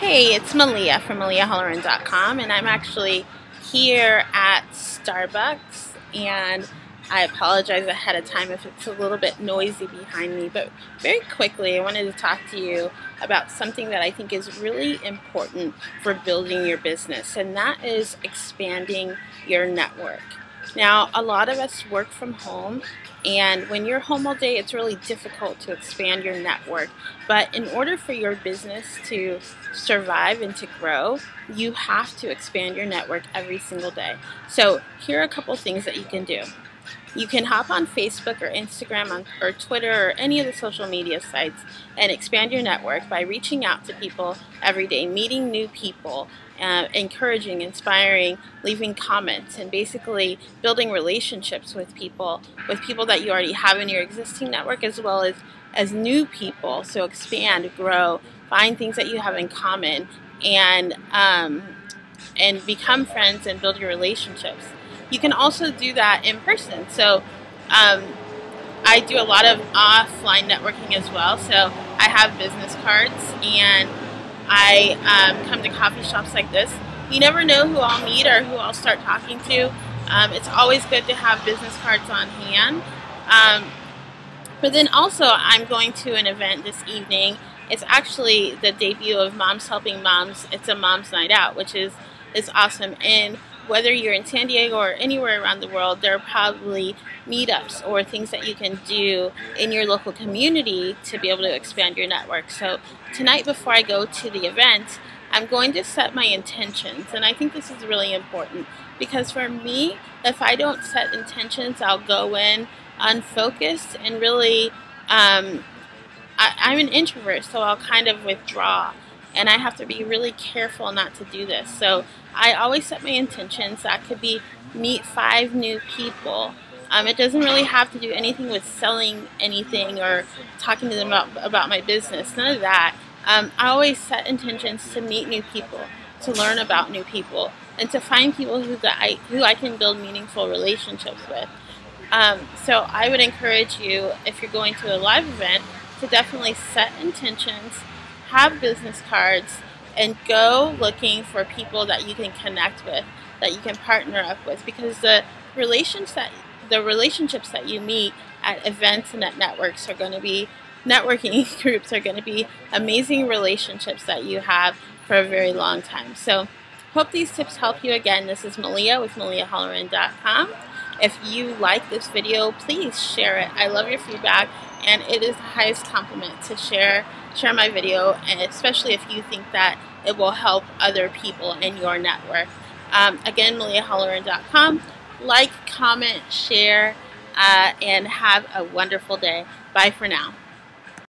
Hey, it's Malia from MaliaHolleron.com and I'm actually here at Starbucks and I apologize ahead of time if it's a little bit noisy behind me, but very quickly I wanted to talk to you about something that I think is really important for building your business, and that is expanding your network. Now, a lot of us work from home, and when you're home all day, it's really difficult to expand your network. But in order for your business to survive and to grow, you have to expand your network every single day. So, here are a couple things that you can do. You can hop on Facebook or Instagram or Twitter or any of the social media sites and expand your network by reaching out to people every day, meeting new people, uh, encouraging, inspiring, leaving comments, and basically building relationships with people, with people that you already have in your existing network as well as, as new people. So expand, grow, find things that you have in common, and, um, and become friends and build your relationships. You can also do that in person. So um, I do a lot of offline networking as well. So I have business cards and I um, come to coffee shops like this. You never know who I'll meet or who I'll start talking to. Um, it's always good to have business cards on hand. Um, but then also, I'm going to an event this evening. It's actually the debut of Moms Helping Moms. It's a mom's night out, which is is awesome. And whether you're in San Diego or anywhere around the world, there are probably meetups or things that you can do in your local community to be able to expand your network. So tonight before I go to the event, I'm going to set my intentions and I think this is really important because for me, if I don't set intentions, I'll go in unfocused and really, um, I, I'm an introvert, so I'll kind of withdraw and I have to be really careful not to do this. So I always set my intentions. That could be meet five new people. Um, it doesn't really have to do anything with selling anything or talking to them about, about my business. None of that. Um, I always set intentions to meet new people, to learn about new people, and to find people who that I who I can build meaningful relationships with. Um, so I would encourage you, if you're going to a live event, to definitely set intentions, have business cards, and go looking for people that you can connect with, that you can partner up with, because the relations that the relationships that you meet at events and at networks are going to be networking groups are going to be amazing relationships that you have for a very long time. So hope these tips help you. Again, this is Malia with MaliaHolleron.com. If you like this video, please share it. I love your feedback and it is the highest compliment to share share my video and especially if you think that it will help other people in your network. Um, again, MaliaHolleron.com. Like, comment, share, uh, and have a wonderful day. Bye for now.